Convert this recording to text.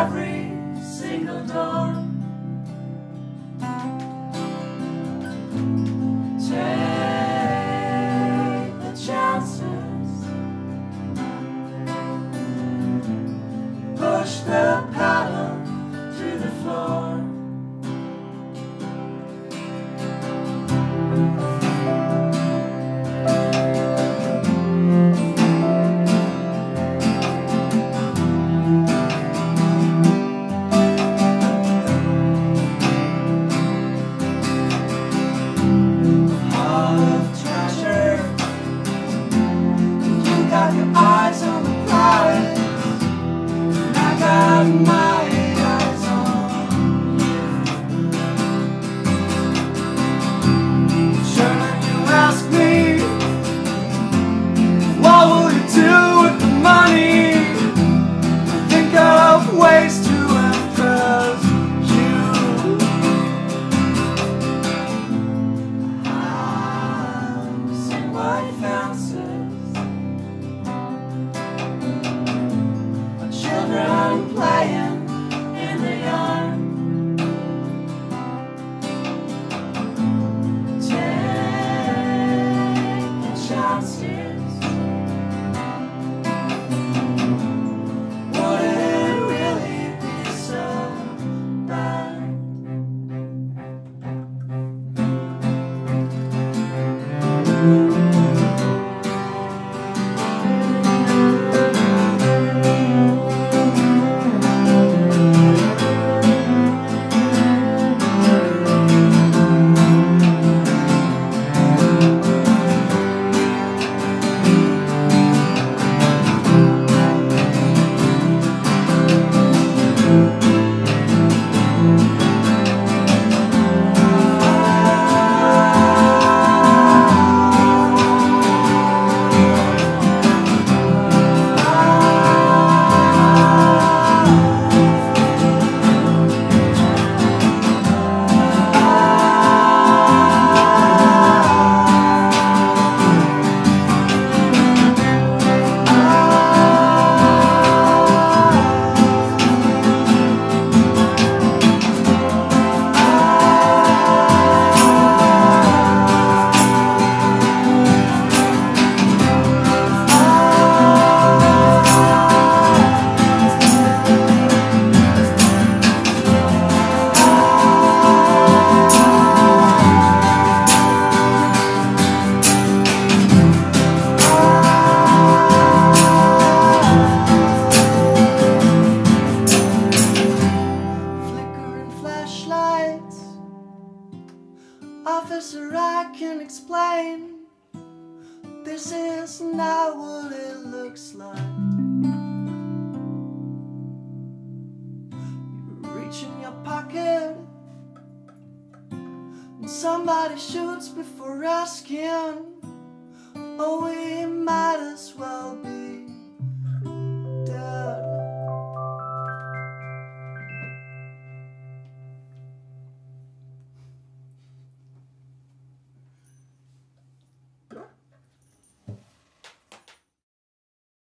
every single dawn. my can explain. This is not what it looks like. You reach in your pocket. And somebody shoots before asking. Oh, we might as well be